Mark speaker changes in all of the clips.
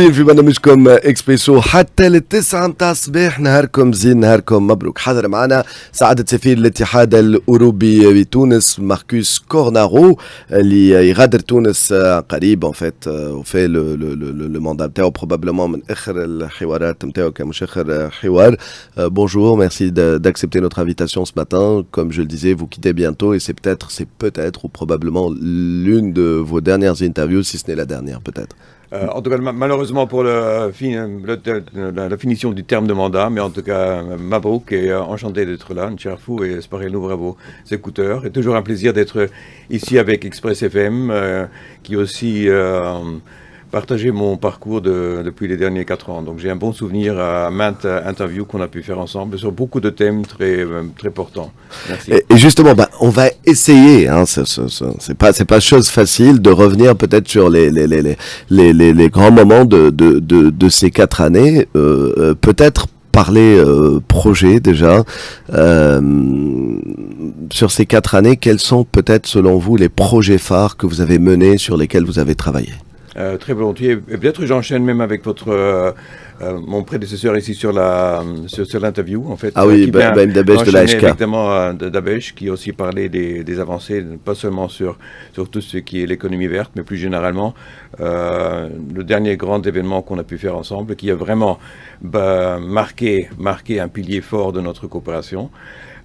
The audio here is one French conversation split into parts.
Speaker 1: مواصلين في برنامجكم إكسبريسو حتى للتسعة متاع الصباح نهاركم زين نهاركم مبروك حاضر معنا سعادة سفير الاتحاد الأوروبي بتونس ماركوس كورنارو اللي يغادر تونس قريب ان فيت وفي لو ماندا نتاعو بروبابلومون من آخر الحوارات نتاعو كمش آخر حوار Bonjour, merci d'accepter notre invitation ce matin. Comme je le disais, vous quittez bientôt et c'est peut-être, c'est peut-être ou probablement l'une de vos dernières interviews, si.
Speaker 2: Euh, en tout cas, malheureusement pour le, le, la, finition du terme de mandat, mais en tout cas, Mabrouk est enchanté d'être là, Ncharfou, et espérez-nous bravo écouteurs. Et toujours un plaisir d'être ici avec Express FM, euh, qui aussi euh, partager mon parcours de, depuis les derniers quatre ans. Donc j'ai un bon souvenir à maintes interviews qu'on a pu faire ensemble sur beaucoup de thèmes très, euh, très portants.
Speaker 1: Merci. Et, justement, bah, on va essayer, hein, c'est pas, pas chose facile de revenir peut-être sur les, les, les, les, les, les grands moments de, de, de, de ces quatre années. Euh, euh, peut-être parler euh, projet déjà. Euh, sur ces quatre années, quels sont peut-être selon vous les projets phares que vous avez menés, sur lesquels vous avez travaillé?
Speaker 2: Euh, très volontiers. Et peut-être j'enchaîne même avec votre euh, euh, mon prédécesseur ici sur la sur, l'interview en fait.
Speaker 1: Ah oui, Ben, ben Dabesh de la HK.
Speaker 2: Exactement, Dabesh qui a aussi parlé des, des, avancées, pas seulement sur sur tout ce qui est l'économie verte, mais plus généralement le dernier grand événement qu'on a pu faire ensemble, qui a vraiment bah, marqué marqué un pilier fort de notre coopération.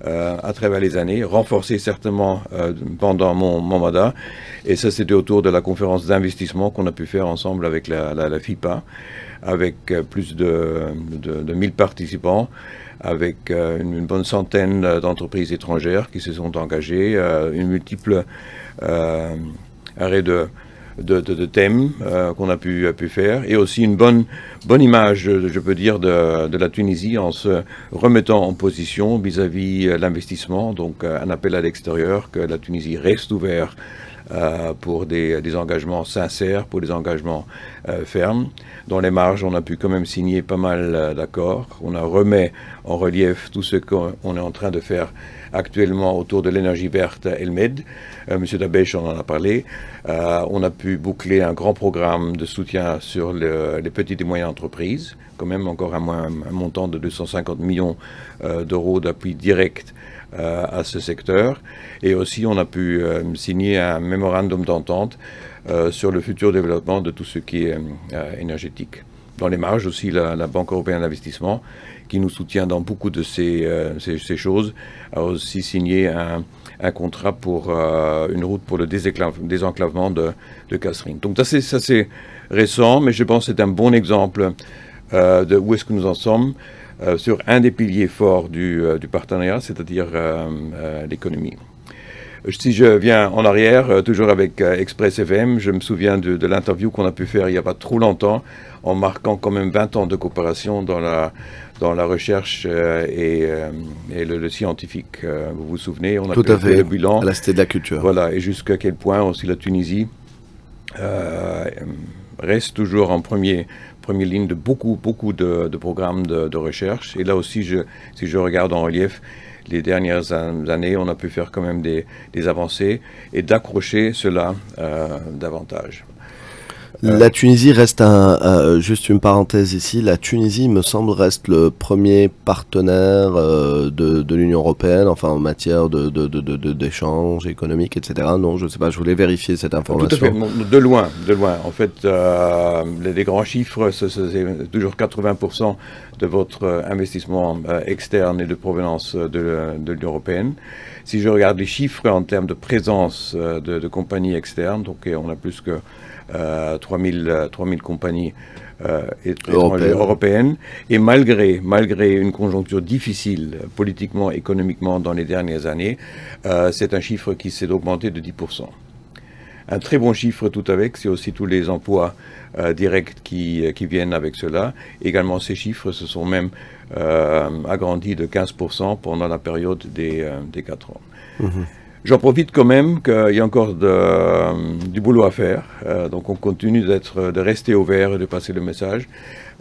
Speaker 2: Euh, à travers les années, renforcé certainement euh, pendant mon, mandat. Et ça, c'était autour de la conférence d'investissement qu'on a pu faire ensemble avec la, la, FIPA, avec euh, plus de, de, de 1000 participants avec une, une, bonne centaine d'entreprises étrangères qui se sont engagées, une multiple euh, arrêt de, de, thèmes euh, qu'on a pu, faire et aussi une bonne, bonne image, je peux dire, de, la Tunisie en se remettant en position vis-à-vis -vis l'investissement. Donc euh, un appel à l'extérieur que la Tunisie reste ouverte euh, pour des, engagements sincères, pour des engagements euh, fermes. Dans les marges, on a pu quand même signer pas mal euh, d'accords. On a remis en relief tout ce qu'on est en train de faire actuellement autour de l'énergie verte Elmed. Euh, Monsieur Dabesh on en a parlé. Euh, on a pu boucler un grand programme de soutien sur le, les petites et moyennes entreprises, quand même encore un, montant de 250 millions d'euros d'appui direct euh, à ce secteur. Et aussi, on a pu euh, signer un mémorandum d'entente euh, sur le futur développement de tout ce qui est énergétique. Dans les marges aussi, la Banque européenne d'investissement, qui nous soutient dans beaucoup de ces, ces, choses, a aussi signé un, un contrat pour euh, une route pour le désenclavement de, de Casserine. Donc ça c'est récent, mais je pense que c'est un bon exemple euh, de où est-ce que nous en sommes. Euh, sur un des piliers forts du, euh, du partenariat, c'est-à-dire euh, l'économie. Si je viens en arrière, toujours avec Express FM, je me souviens de, de l'interview qu'on a pu faire il n'y a pas trop longtemps, en marquant quand même 20 ans de coopération dans la, dans la recherche et, et le, le, scientifique. vous vous souvenez,
Speaker 1: on a Tout à fait, le bilan. À la Cité de la Culture.
Speaker 2: Voilà, et jusqu'à quel point aussi la Tunisie euh, reste toujours en premier, première ligne de beaucoup, beaucoup de, de programmes de, de, recherche. Et là aussi, je, si je regarde en relief, les dernières années, on a pu faire quand même des, des avancées et d'accrocher cela euh, davantage.
Speaker 1: La Tunisie reste un, euh, juste une parenthèse ici, la Tunisie me semble reste le premier partenaire euh, de, de l'Union Européenne, enfin en matière de, d'échanges de, économiques, etc. Non, je ne sais pas, je voulais vérifier cette information.
Speaker 2: Tout à fait, de loin, de loin. En fait, euh, les, les, grands chiffres, c'est toujours 80% de votre investissement euh, externe et de provenance de, l'Union Européenne. Si je regarde les chiffres en termes de présence euh, de, de compagnies externes, donc on a plus que euh, 3000, 3000 compagnies euh, Européenne. européennes. Et malgré, malgré une conjoncture difficile politiquement, économiquement dans les dernières années, euh, c'est un chiffre qui s'est augmenté de 10%. Un très bon chiffre tout avec, c'est aussi tous les emplois euh, directs qui, qui, viennent avec cela. Également, ces chiffres se sont même euh, agrandis de 15% pendant la période des, euh, des 4 ans. -hmm. J'en profite quand même qu'il y a encore euh, du boulot à faire. Euh, donc on continue d'être, de rester ouvert et de passer le message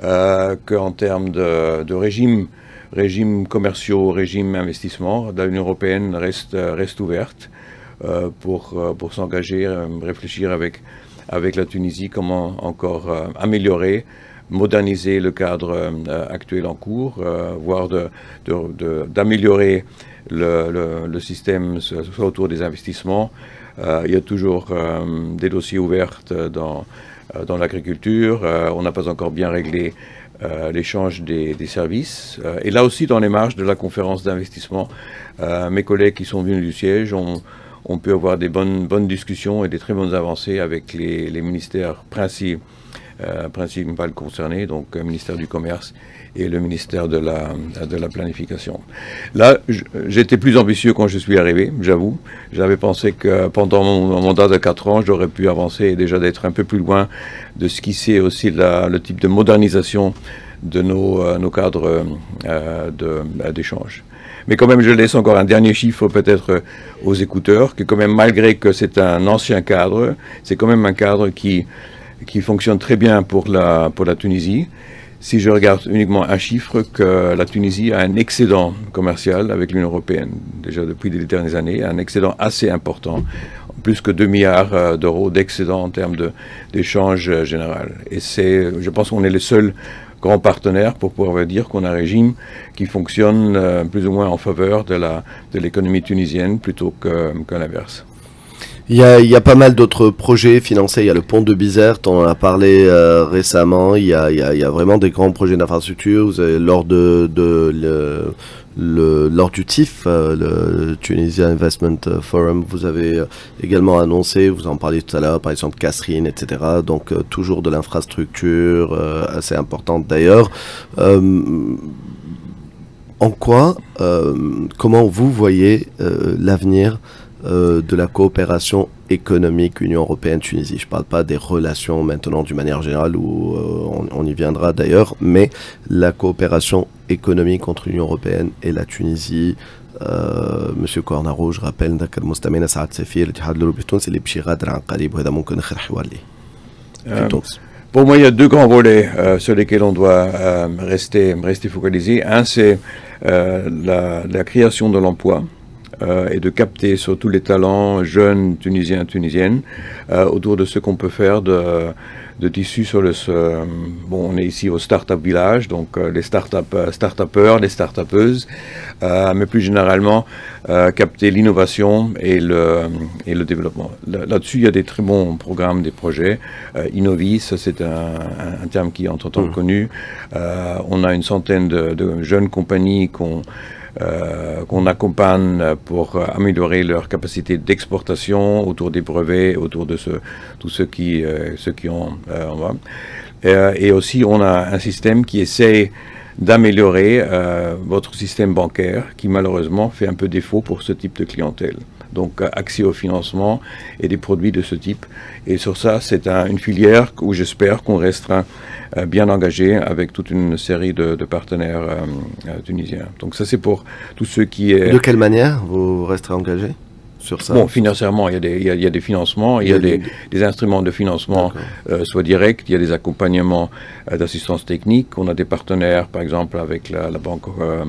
Speaker 2: euh, qu'en termes de, de, régime, régime commerciaux, régime investissement, l'Union européenne reste, reste ouverte euh, pour, pour s'engager, réfléchir avec, avec la Tunisie comment encore améliorer moderniser le cadre actuel en cours, voire d'améliorer le, le, système soit autour des investissements. il y a toujours des dossiers ouverts dans, dans l'agriculture. on n'a pas encore bien réglé euh, l'échange des, services. Euh, et là aussi, dans les marges de la conférence d'investissement, euh, mes collègues qui sont venus du siège ont, on pu avoir des bonnes, bonnes discussions et des très bonnes avancées avec les ministères principaux, principaux concernés, donc le ministère du Commerce et le ministère de la, de la Planification. Là, j'étais plus ambitieux quand je suis arrivé, j'avoue. J'avais pensé que pendant mon mandat de 4 ans, j'aurais pu avancer et déjà d'être un peu plus loin de ce qui c'est aussi le type de modernisation de nos, euh, nos cadres euh, d'échange. Mais quand même, je laisse encore un dernier chiffre peut-être aux écouteurs, que quand même, malgré que c'est un ancien cadre, c'est quand même un cadre qui, qui fonctionne très bien pour la, pour la Tunisie si je regarde uniquement un chiffre, que la Tunisie a un excédent commercial avec l'Union européenne, déjà depuis les dernières années, un excédent assez important, plus que 2 milliards euh, d'euros d'excédent en termes d'échange euh, général. Et c'est, je pense qu'on est le seul grand partenaire pour pouvoir dire qu'on a un régime qui fonctionne euh, plus ou moins en faveur de l'économie de tunisienne plutôt que, que l'inverse.
Speaker 1: Il y, a, pas mal d'autres projets financés. Il y a le pont de Bizerte, on en a parlé euh, récemment. Il y, a, vraiment des grands projets d'infrastructure. Lors de, le, lors du TIF, euh, le Tunisia Investment Forum, vous avez euh, également annoncé, vous en parliez tout à l'heure, par exemple Casrine, etc. Donc toujours de l'infrastructure assez importante d'ailleurs. en quoi, comment vous voyez l'avenir euh, de la coopération économique Union européenne-Tunisie. Je ne parle pas des relations maintenant d'une manière générale, où euh, on, y viendra d'ailleurs, mais la coopération économique entre l'Union européenne et la Tunisie. Euh, Monsieur Cornaro, je rappelle,
Speaker 2: pour moi, il y a deux grands volets sur lesquels on doit rester, rester focalisé. Un, c'est la, la, création de l'emploi. Euh, et de capter surtout les talents jeunes tunisiens, tunisiennes, euh, autour de ce qu'on peut faire de, de tissu sur le. bon, on est ici au Startup Village, donc euh, les start-up, start-upers, les start-upeuses, mais plus généralement capter l'innovation et le, et le développement. Là-dessus, il y a des très bons programmes, des projets. Innovis, c'est un, un, terme qui est en temps mmh. connu. on a une centaine de, de jeunes compagnies qu'on euh, qu'on accompagne pour améliorer leur capacité d'exportation autour des brevets, autour de ce, tous ceux qui, euh, qui ont. Euh, et aussi, on a un système qui essaie d'améliorer votre système bancaire qui malheureusement fait un peu défaut pour ce type de clientèle donc accès au financement et des produits de ce type. Et sur ça, c'est une filière où j'espère qu'on restera euh, bien engagé avec toute une série de, partenaires euh, euh, tunisiens. Donc ça, c'est pour tous ceux qui...
Speaker 1: De quelle manière vous resterez engagé? Sur ça
Speaker 2: Bon, financièrement, il y a des, il y a, des financements, il y a, des, instruments de financement, soit directs, il y a des accompagnements d'assistance technique. On a des partenaires, par exemple, avec la, Banque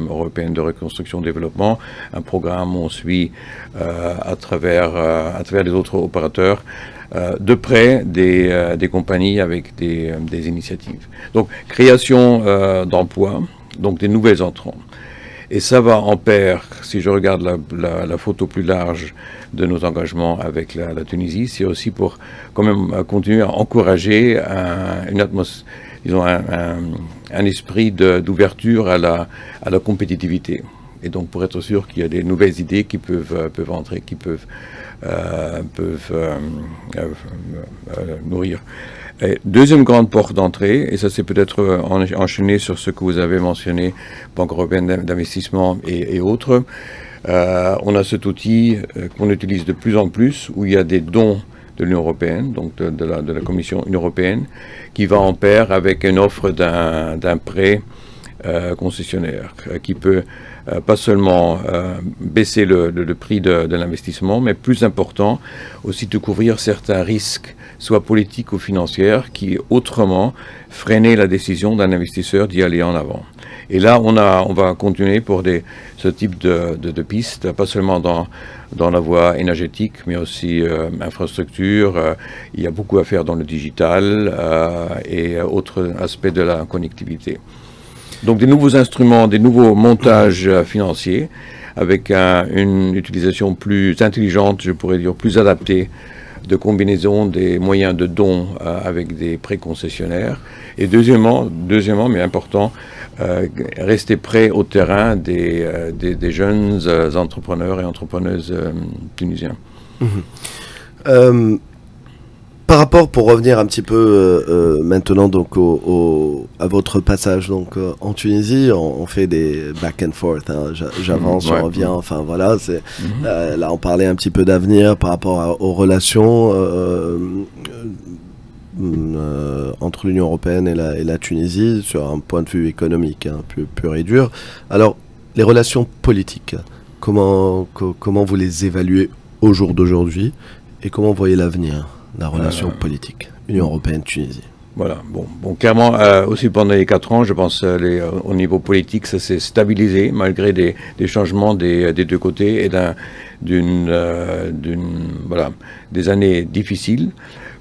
Speaker 2: européenne de reconstruction et développement, un programme où on suit à, travers, à travers les autres opérateurs euh, de près des, euh, des, compagnies avec des, euh, des initiatives. Donc, création d'emplois, donc des nouvelles entrants. Et ça va en pair, si je regarde la, photo plus large de nos engagements avec la, Tunisie, c'est aussi pour quand même continuer à encourager un, une atmosphère, disons, un, un, esprit d'ouverture à la, à la compétitivité. Et donc pour être sûr qu'il y a des nouvelles idées qui peuvent, peuvent entrer, qui peuvent euh, peuvent euh, euh, nourrir. Deuxième grande porte d'entrée, et ça c'est peut-être enchaîné sur ce que vous avez mentionné, Banque européenne d'investissement et, autres, on a cet outil qu'on utilise de plus en plus où il y a des dons de l'Union européenne, donc de, la, de, la, Commission européenne, qui va en pair avec une offre d'un prêt concessionnaire qui peut pas seulement baisser le, prix de, l'investissement, mais plus important aussi de couvrir certains risques, soit politiques ou financiers, qui autrement freinaient la décision d'un investisseur d'y aller en avant. Et là, on, a, on va continuer pour ce type de, pistes, pas seulement dans, dans la voie énergétique, mais aussi euh, infrastructure. Euh, il y a beaucoup à faire dans le digital euh, et autres aspects de la connectivité. Donc des nouveaux instruments, des nouveaux montages financiers avec un, une utilisation plus intelligente, je pourrais dire plus adaptée de combinaison des moyens de dons avec des préconcessionnaires. Et deuxièmement, deuxièmement mais important, euh, rester prêt au terrain des, euh, jeunes euh, entrepreneurs et entrepreneuses tunisiens.
Speaker 1: Mhm. Par rapport, pour revenir un petit peu maintenant donc au, à votre passage donc en Tunisie, on, fait des back and forth. Hein. J'avance, je reviens. Enfin voilà, c'est mhm. là on parlait un petit peu d'avenir par rapport aux relations euh, entre l'Union européenne et la, et la, Tunisie sur un point de vue économique hein, pur, et dur. Alors, les relations politiques, comment, comment vous les évaluez au jour d'aujourd'hui et comment vous voyez l'avenir? La relation euh, politique Union européenne-Tunisie
Speaker 2: voilà, bon, bon clairement, euh, aussi pendant les quatre ans, je pense les, au niveau politique, ça s'est stabilisé malgré des, des changements des, des, deux côtés et d'une, voilà, des années difficiles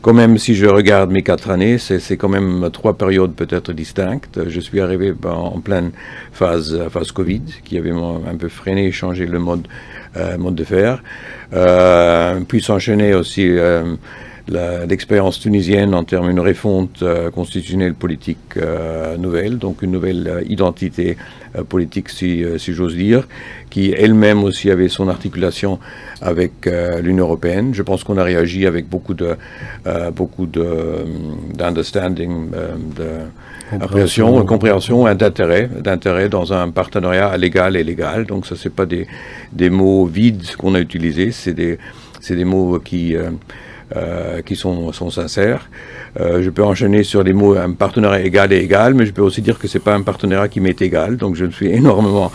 Speaker 2: quand même, si je regarde mes quatre années, c'est quand même trois périodes peut-être distinctes. Je suis arrivé en pleine phase, phase Covid, qui avait un peu freiné et changé le mode, euh, mode de faire. Euh, puis s'enchaîner aussi euh, l'expérience tunisienne en termes d'une refonte euh, constitutionnelle politique euh, nouvelle, donc une nouvelle euh, identité politique, si, si j'ose dire, qui elle-même aussi avait son articulation avec l'Union européenne. Je pense qu'on a réagi avec beaucoup de beaucoup de d'understanding, de compréhension, compréhension et d'intérêt, d'intérêt dans un partenariat légal et légal. Donc ça, c'est pas des des mots vides qu'on a utilisés, c'est des c'est des mots qui euh, qui sont, sont sincères. Euh, je peux enchaîner sur les mots un partenariat égal et égal, mais je peux aussi dire que c'est pas un partenariat qui m'est égal. Donc je me suis énormément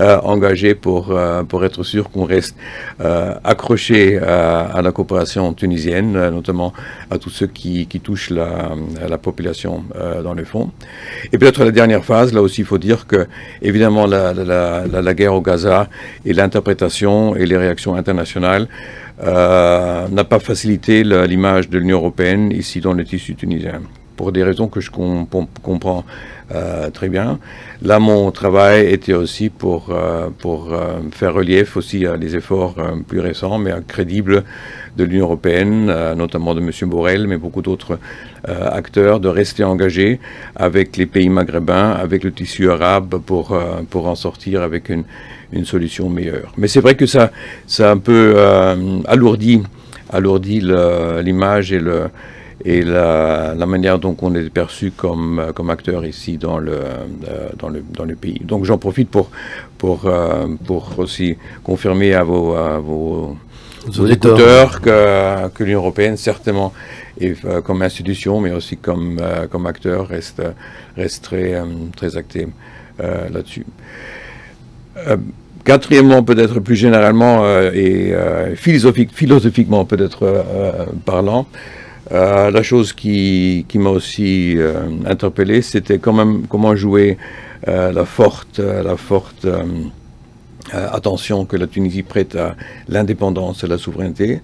Speaker 2: euh, engagé pour euh, pour être sûr qu'on reste euh, accroché à, à, la coopération tunisienne, notamment à tous ceux qui, qui touchent la, la population dans le fond. Et peut-être la dernière phase, là aussi, il faut dire que évidemment la, la, la, guerre au Gaza et l'interprétation et les réactions internationales n'a pas facilité l'image de l'Union européenne ici dans le tissu tunisien pour des raisons que je comprends euh, très bien. Là, mon travail était aussi pour, euh, pour euh, faire relief aussi à efforts plus récents, mais crédibles de l'Union européenne, notamment de M. Borrell, mais beaucoup d'autres acteurs, de rester engagés avec les pays maghrébins, avec le tissu arabe, pour, pour en sortir avec une, une solution meilleure. Mais c'est vrai que ça, ça a un peu alourdi, alourdi l'image et le et la, la, manière dont on est perçu comme, comme acteur ici dans le, euh, dans le, dans le pays. Donc j'en profite pour, pour, euh, pour aussi confirmer à vos, à vos, vos écouteurs que, que l'Union européenne, certainement, et, euh, comme institution, mais aussi comme, euh, comme acteur, reste, reste très, euh, très euh, là-dessus. Quatrièmement, peut-être plus généralement et philosophique, philosophiquement peut-être parlant, euh, la chose qui, m'a aussi euh, interpellé, c'était quand même comment jouer euh, la forte, la forte euh, euh, attention que la Tunisie prête à l'indépendance et la souveraineté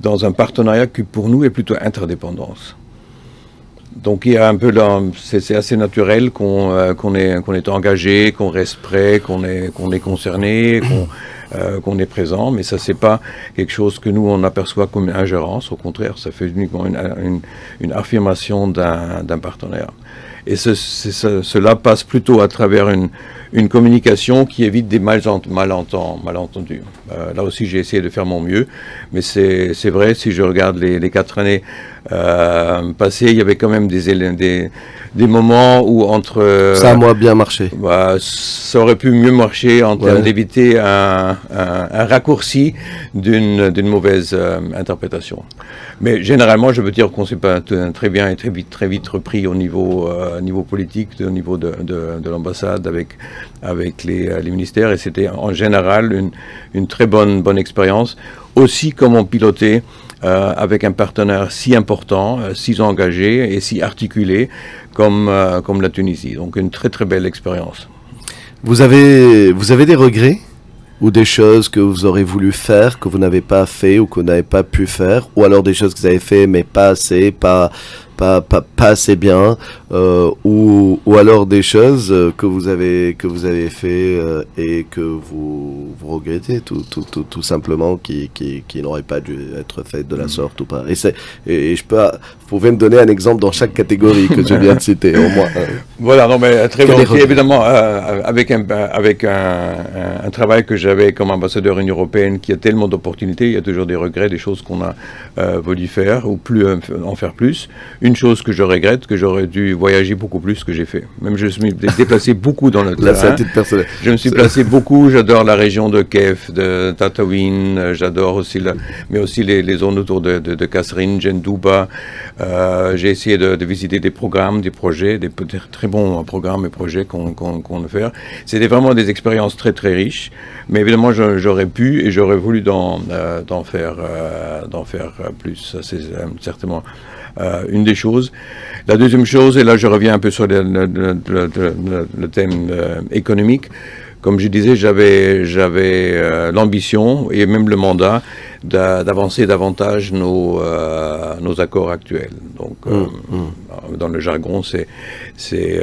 Speaker 2: dans un partenariat qui pour nous est plutôt interdépendance. Donc il y a un peu c'est assez naturel qu'on est, qu'on est engagé, qu'on reste prêt, qu'on est, qu'on est concerné, euh, qu'on est présent, mais ça c'est pas quelque chose que nous on aperçoit comme ingérence, au contraire, ça fait uniquement une, affirmation d'un partenaire. Et ce, ce, cela passe plutôt à travers une, une communication qui évite des malentendus. Euh, là aussi, j'ai essayé de faire mon mieux, mais c'est vrai, si je regarde les, les quatre années euh, passées, il y avait quand même des, des, des moments où entre...
Speaker 1: Ça a moins bien marché.
Speaker 2: Bah, ça aurait pu mieux marcher en termes d'éviter un, un, un, raccourci d'une mauvaise euh, interprétation. Mais généralement, je veux dire qu'on s'est pas très bien et très vite, très vite repris au niveau, niveau politique, au niveau de, de, l'ambassade, avec, avec les, les ministères, et c'était en général une, très bonne, expérience. Aussi comment piloter euh, avec un partenaire si important, euh, si engagé et si articulé comme, euh, comme la Tunisie. Donc une très très belle expérience.
Speaker 1: Vous avez, vous avez des regrets ou des choses que vous aurez voulu faire, que vous n'avez pas fait ou que vous n'avez pas pu faire, ou alors des choses que vous avez fait mais pas assez, pas, pas, pas, pas assez bien, euh, ou, ou alors des choses euh, que vous avez, que vous avez fait euh, et que vous, vous regrettez tout, tout, tout, tout simplement, qui, qui, qui n'aurait pas dû être fait de la mm. sorte ou pas. Et, c'est, et, je peux, vous pouvez me donner un exemple dans chaque catégorie que je viens de citer, au moins.
Speaker 2: Voilà, non, mais très bien. Évidemment, avec, un, avec un, un, travail que j'avais comme ambassadeur Union européenne, qui a tellement d'opportunités, il y a toujours des regrets, des choses qu'on a voulu faire ou plus en faire plus une chose que je regrette, que j'aurais dû voyager beaucoup plus que j'ai fait. Même je me suis déplacé beaucoup dans le terrain. Je me suis placé beaucoup. J'adore la région de Kef, de Tatooine. Euh, j'adore aussi, la, mais aussi les, zones autour de, de, de Kasserine, Jendouba. Euh, j'ai essayé de, visiter des programmes, des projets, des très bons programmes et projets qu'on qu faire. C'était vraiment des expériences très très riches. Mais évidemment, j'aurais pu et j'aurais voulu d'en euh, faire, euh, d'en faire plus. C'est certainement euh, une des choses. La deuxième chose, et là je reviens un peu sur le, le, thème euh, économique, comme je disais, j'avais j'avais euh, l'ambition et même le mandat d'avancer davantage nos nos accords actuels. Donc mmh, mmh. dans le jargon, c'est c'est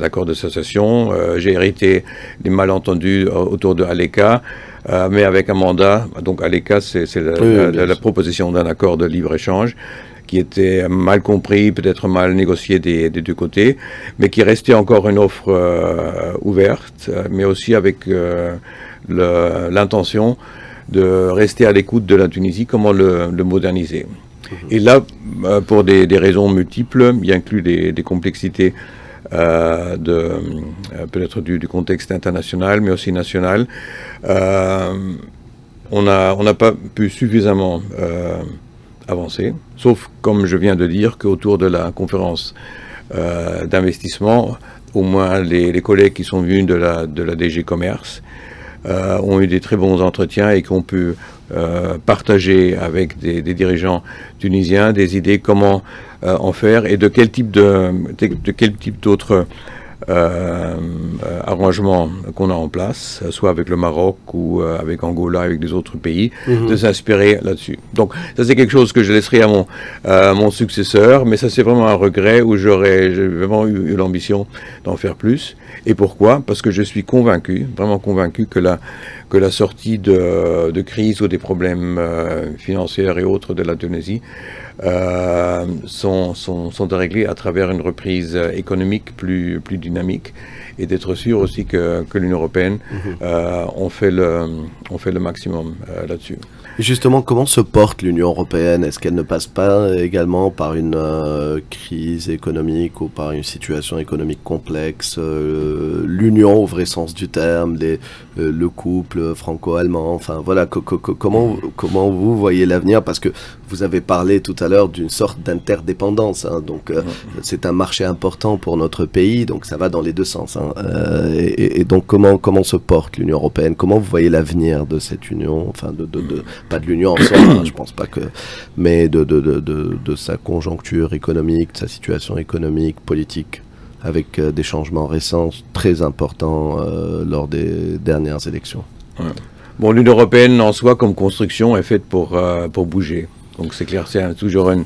Speaker 2: l'accord d'association. J'ai hérité des malentendus autour de Aleka. mais avec un mandat, donc ALECA, c'est la, la, proposition d'un accord de libre-échange qui était mal compris, peut-être mal négocié des, deux côtés, mais qui restait encore une offre euh, ouverte, mais aussi avec euh, l'intention de rester à l'écoute de la Tunisie, comment le, moderniser. Mhm. Et là, euh, pour des, raisons multiples, il inclut des, des complexités de peut-être du, du, contexte international, mais aussi national. on n'a on pas pu suffisamment avancé, sauf comme je viens de dire qu'autour de la conférence euh, d'investissement, au moins les, collègues qui sont venus de la, de la DG Commerce euh, ont eu des très bons entretiens et qui ont pu euh, partager avec des, dirigeants tunisiens des idées comment en faire et de quel type de, de quel type d'autres euh, euh, arrangements qu'on a en place, soit avec le Maroc ou euh, avec Angola, avec des autres pays, mhm. de s'inspirer là-dessus. Donc ça c'est quelque chose que je laisserai à mon, mon successeur, mais ça c'est vraiment un regret où j'aurais vraiment eu, l'ambition d'en faire plus. Et pourquoi? Parce que je suis convaincu, vraiment convaincu que la, que la sortie de, de crise ou des problèmes financiers et autres de la Tunisie euh, sont, sont, sont réglés à travers une reprise économique plus, plus dynamique et d'être sûr aussi que, que l'Union européenne mhm. euh, on, fait le, on fait le maximum euh, là-dessus.
Speaker 1: Justement, comment se porte l'Union européenne? Est-ce qu'elle ne passe pas également par une euh, crise économique ou par une situation économique complexe? Euh, L'Union, au vrai sens du terme, euh, le couple franco-allemand, enfin voilà, comment, vous voyez l'avenir? Parce que vous avez parlé tout à l'heure d'une sorte d'interdépendance, hein, donc c'est un marché important pour notre pays, donc ça va dans les deux sens. Hein, et, donc comment, se porte l'Union européenne? Comment vous voyez l'avenir de cette Union enfin de pas de l'Union en soi, hein, je pense pas que, mais de, de, de, de, sa conjoncture économique, de sa situation économique, politique, avec euh, des changements récents très importants euh, lors des dernières élections.
Speaker 2: Bon, l'Union européenne en soi, comme construction, est faite pour, euh, pour bouger. Donc c'est clair, c'est toujours un,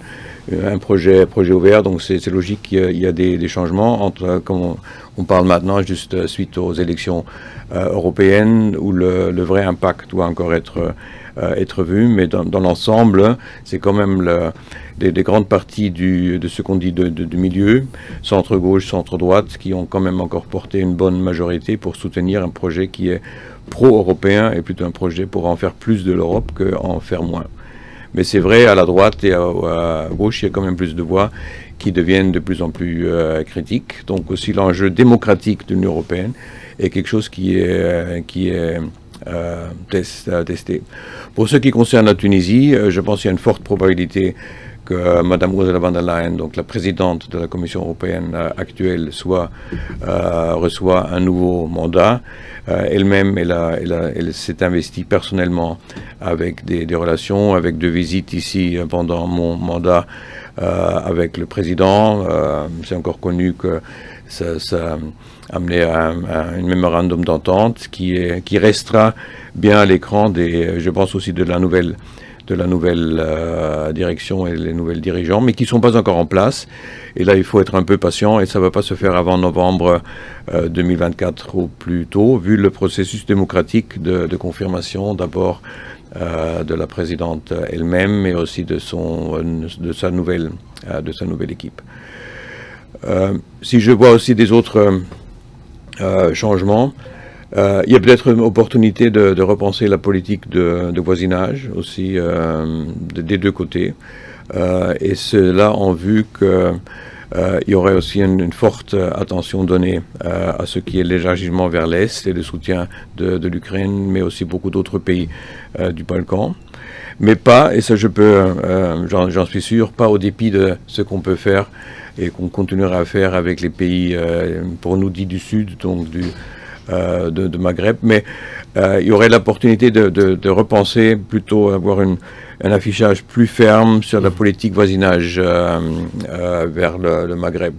Speaker 2: un, projet, projet ouvert, donc c'est logique qu'il y, a des, changements. Entre, comme on, on, parle maintenant, juste suite aux élections européennes, où le, le, vrai impact doit encore être euh, être vu, mais dans, l'ensemble, c'est quand même des, grandes parties du, de ce qu'on dit de, milieu, centre-gauche, centre-droite, qui ont quand même encore porté une bonne majorité pour soutenir un projet qui est pro-européen et plutôt un projet pour en faire plus de l'Europe qu'en faire moins. Mais c'est vrai, à la droite et à, gauche, il y a quand même plus de voix qui deviennent de plus en plus euh, critiques. Donc aussi l'enjeu démocratique de l'Union européenne est quelque chose qui est, qui est euh, tester. Pour ce qui concerne la Tunisie, euh, je pense qu'il y a une forte probabilité que Mme Ursula von der Leyen, donc la présidente de la Commission européenne actuelle, soit, reçoit un nouveau mandat. Elle-même, elle, elle, s'est investie personnellement avec des, relations, avec deux visites ici pendant mon mandat avec le président. C'est encore connu que ça a amené à, un mémorandum d'entente qui, qui restera bien à l'écran des, je pense aussi de la nouvelle de la nouvelle euh, direction et les nouvelles dirigeants, mais qui ne sont pas encore en place. Et là, il faut être un peu patient et ça ne va pas se faire avant novembre 2024 euh, ou plus tôt, vu le processus démocratique de, confirmation d'abord euh, de la présidente elle-même, mais aussi de, son, de, sa, nouvelle, de sa nouvelle équipe. si je vois aussi des autres changements, euh, il y a peut-être une opportunité de, repenser la politique de, voisinage aussi euh, des deux côtés. Euh, et cela en vue qu'il y aurait aussi une, forte attention donnée à ce qui est l'élargissement vers l'Est et le soutien de, l'Ukraine, mais aussi beaucoup d'autres pays du Balkan. Mais pas, et ça je peux, j'en suis sûr, pas au dépit de ce qu'on peut faire et qu'on continuera à faire avec les pays, pour nous dits du Sud, donc du, euh, de, Maghreb, mais euh, il y aurait l'opportunité de, repenser plutôt avoir un affichage plus ferme sur la politique voisinage euh, vers le, Maghreb.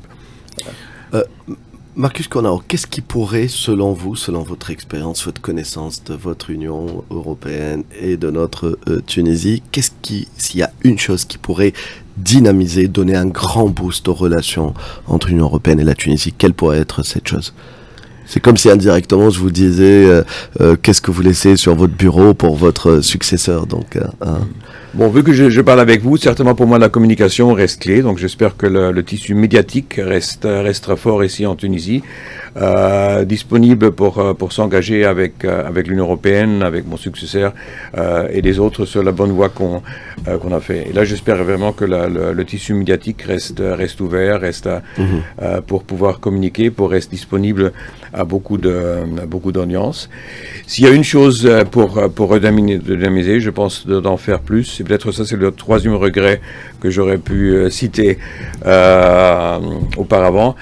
Speaker 1: Marcus Cornaro, qu'est-ce qui pourrait, selon vous, selon votre expérience, votre connaissance de votre Union européenne et de notre Tunisie, qu'est-ce qui, s'il y a une chose qui pourrait dynamiser, donner un grand boost aux relations entre l'Union européenne et la Tunisie, quelle pourrait être cette chose? C'est comme si indirectement je vous disais euh, euh, qu'est-ce que vous laissez sur votre bureau pour votre successeur. Donc, euh, hein.
Speaker 2: Bon, vu que je, parle avec vous, certainement pour moi la communication reste clé. Donc j'espère que le, tissu médiatique reste, restera fort ici en Tunisie. Euh, disponible pour, euh, pour s'engager avec, euh, avec l'Union européenne, avec mon successeur et les autres sur la bonne voie qu'on qu'on a fait. Et là, j'espère vraiment que le, tissu médiatique reste, reste ouvert, reste mhm. pour pouvoir communiquer, pour rester disponible à beaucoup de beaucoup d'audience. S'il y a une chose pour, pour redynamiser, je pense d'en faire plus, et peut-être ça c'est le troisième regret que j'aurais pu citer auparavant,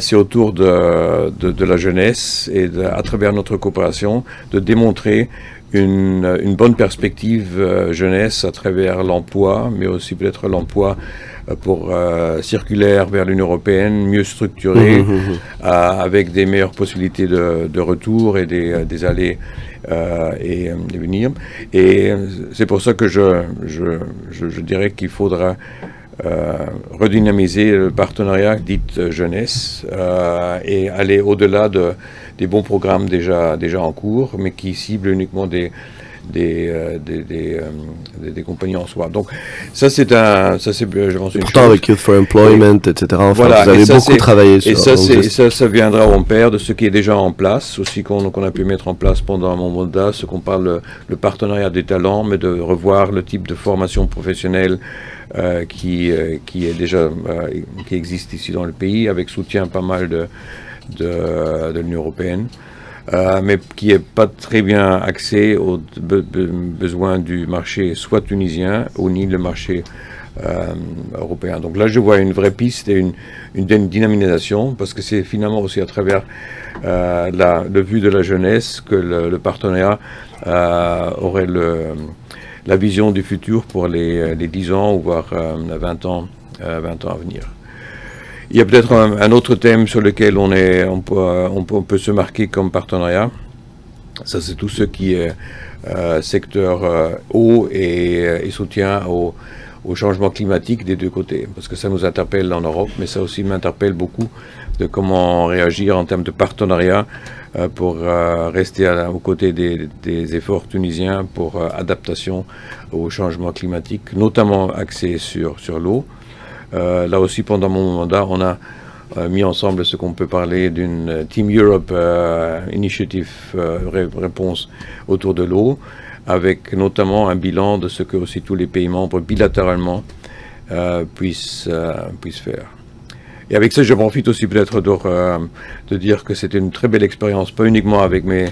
Speaker 2: c'est autour de de, la jeunesse et à travers notre coopération de démontrer une, bonne perspective euh, jeunesse à travers l'emploi, mais aussi peut-être l'emploi euh, pour euh, circulaire vers l'Union européenne, mieux structuré, mmh, mmh, mmh. avec des meilleures possibilités de, retour et des, allées et des venir. Et c'est pour ça que je, je dirais qu'il faudra euh, redynamiser le partenariat dit jeunesse euh, et aller au-delà de, des bons programmes déjà, déjà en cours, mais qui ciblent uniquement des, des, euh, des, des, des, compagnies en soi. Donc ça c'est un, ça c'est, je pense une
Speaker 1: Pourtant avec Youth for Employment, etc. voilà, vous avez beaucoup travaillé
Speaker 2: sur. Et ça, ça, ça viendra en paire de ce qui est déjà en place, aussi qu'on a pu mettre en place pendant mon mandat, ce qu'on parle le, le, partenariat des talents, mais de revoir le type de formation professionnelle euh, qui, euh, qui, est déjà, euh, qui existe ici dans le pays, avec soutien pas mal de, de, l'Union européenne. Mais qui n'est pas très bien axé aux besoins du marché soit tunisien ou ni le marché européen. Donc là, je vois une vraie piste et une, une dynamisation, parce que c'est finalement aussi à travers la, le vue de la jeunesse que le, le partenariat aurait le la vision du futur pour les, 10 ans ou voire 20 euh, ans, 20 euh, ans à venir. Il y a peut-être un, autre thème sur lequel on, est, peut, se marquer comme partenariat. Ça, c'est tout ce qui est euh, secteur eau et, soutien au, changement climatique des deux côtés. Parce que ça nous interpelle en Europe, mais ça aussi m'interpelle beaucoup de comment réagir en termes de partenariat euh, pour euh, rester aux côtés des, efforts tunisiens pour euh, adaptation au changement climatique, notamment axé sur l'eau. Là aussi, pendant mon mandat, on a mis ensemble ce qu'on peut parler d'une Team Europe Initiative réponse autour de l'eau, avec notamment un bilan de ce que aussi tous les pays membres bilatéralement puissent, puissent faire. Et avec ça, je profite aussi peut-être de, euh, dire que c'était une très belle expérience, pas uniquement avec mes,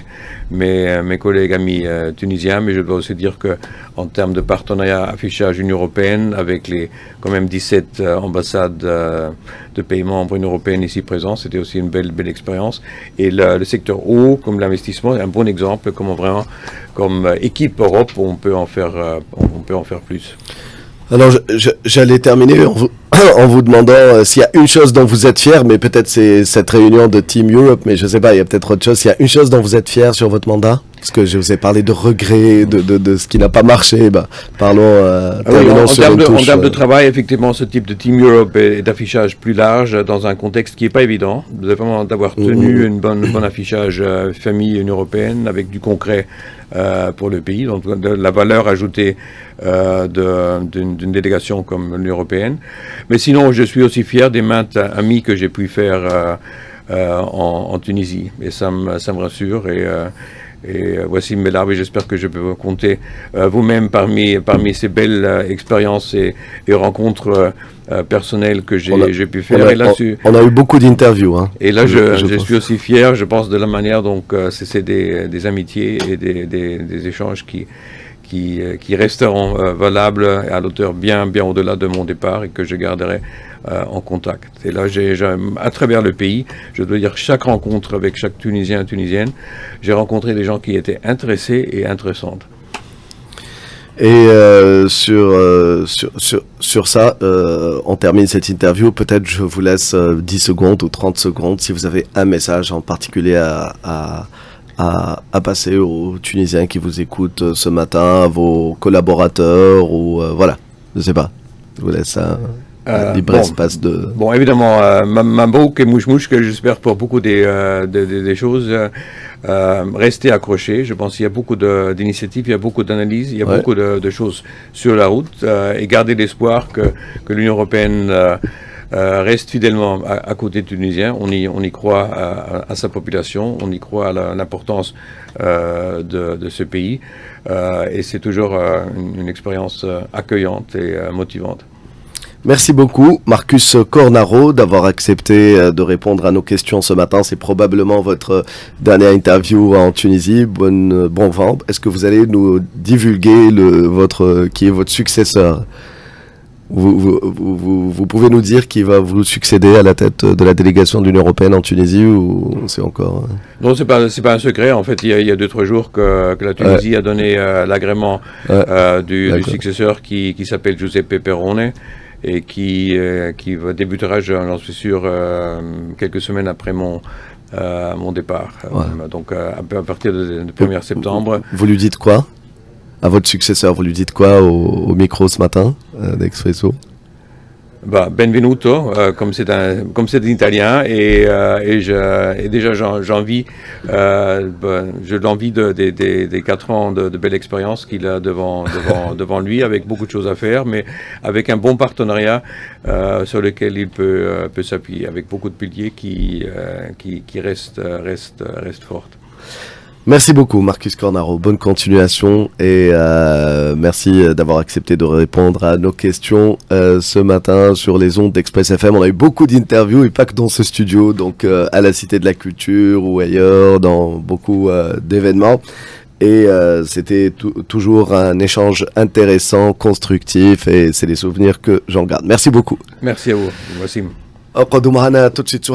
Speaker 2: mes, euh, mes collègues amis euh, tunisiens, mais je dois aussi dire que en termes de partenariat affichage Union européenne, avec les quand même 17 ambassades de pays membres Union européenne ici présents, c'était aussi une belle, belle expérience. Et le, secteur eau, comme l'investissement, est un bon exemple, comment vraiment, comme équipe Europe, on peut en faire, on peut en faire plus.
Speaker 1: Alors, j'allais terminer en vous demandant euh, s'il y a une chose dont vous êtes fier, mais peut-être c'est cette réunion de Team Europe, mais je sais pas, il y a peut-être autre chose. S'il y a une chose dont vous êtes fier sur votre mandat Parce que je vous ai parlé de regrets, de, de, de ce qui n'a pas marché. Bah, parlons, euh,
Speaker 2: ah oui, en, termes de, en de euh. travail, effectivement, ce type de Team Europe est, d'affichage plus large dans un contexte qui n'est pas évident. Vous avez vraiment d'avoir tenu mmh. une bonne, bon affichage euh, famille une européenne avec du concret euh, pour le pays, donc la valeur ajoutée euh, d'une délégation comme l'Union européenne. Mais sinon, je suis aussi fier des maintes amis que j'ai pu faire euh, en, Tunisie, et ça me, ça me rassure. Et, voici mes larmes et j'espère que je peux vous compter vous-même parmi, parmi ces belles expériences et rencontres euh, personnelles que j'ai pu faire.
Speaker 1: On a,
Speaker 2: et là,
Speaker 1: on, on a eu beaucoup d'interviews. Hein,
Speaker 2: et là, je, je, je suis aussi fier, je pense, de la manière dont c'est des, des, amitiés et des, des, des échanges qui, qui, qui resteront euh, valables à l'auteur bien, bien au-delà de mon départ et que je garderai euh, en contact. Et là, j'ai à travers le pays, je dois dire chaque rencontre avec chaque Tunisien et Tunisienne, j'ai rencontré des gens qui étaient intéressés et intéressantes.
Speaker 1: Et euh, sur, euh, sur, sur, sur, ça, euh, on termine cette interview. Peut-être je vous laisse 10 secondes ou 30 secondes si vous avez un message en particulier à, à, à, à, passer aux Tunisiens qui vous écoutent ce matin, à vos collaborateurs ou euh, voilà, je sais pas. Je vous laisse un, libre
Speaker 2: bon,
Speaker 1: espace de.
Speaker 2: Bon, évidemment, euh, Mambouk et Mouche que j'espère pour beaucoup des, euh, des, des choses, euh, rester accrochés. Je pense qu'il y a beaucoup d'initiatives, il y a beaucoup d'analyses, il y a ouais. beaucoup de, de, choses sur la route et garder l'espoir que, que l'Union européenne euh, reste fidèlement à, à, côté tunisien. On y, on y croit à, à, sa population, on y croit à l'importance euh, de, de, ce pays. Euh, et c'est toujours une, une, expérience accueillante et motivante.
Speaker 1: Merci beaucoup, Marcus Cornaro, d'avoir accepté de répondre à nos questions ce matin. C'est probablement votre dernière interview en Tunisie. Bonne, bon vent. Est-ce que vous allez nous divulguer le, votre, qui est votre successeur? Vous, vous, vous, vous, pouvez nous dire qui va vous succéder à la tête de la délégation de l'Union européenne en Tunisie ou c'est encore
Speaker 2: Non, c'est pas c'est pas un secret. En fait, il y a, il y a deux trois jours que, que la Tunisie ouais. a donné euh, l'agrément ouais. euh, du, du, successeur qui, qui s'appelle Giuseppe Perrone et qui euh, qui débutera, j'en suis sûr, euh, quelques semaines après mon euh, mon départ. Ouais. donc à, à partir du 1er septembre.
Speaker 1: Vous lui dites quoi? À votre successeur, vous lui dites quoi au, au micro ce matin euh, d'Expresso?
Speaker 2: Bah, benvenuto, euh, comme c'est un comme c'est italien et, euh, et, je, et déjà j'envie euh, bah, je l'envie de, de, de, des quatre ans de, de belle expérience qu'il a devant devant devant lui avec beaucoup de choses à faire, mais avec un bon partenariat euh, sur lequel il peut euh, peut s'appuyer, avec beaucoup de piliers qui qui, qui restent restent restent fortes.
Speaker 1: Merci beaucoup Marcus Cornaro, bonne continuation et euh, merci d'avoir accepté de répondre à nos questions euh, ce matin sur les ondes d'Express FM. On a eu beaucoup d'interviews et pas que dans ce studio, donc euh, à la Cité de la Culture ou ailleurs, dans beaucoup d'événements. Et c'était toujours un échange intéressant, constructif et c'est des souvenirs que j'en garde. Merci beaucoup.
Speaker 2: Merci à vous. Merci.
Speaker 1: tout de suite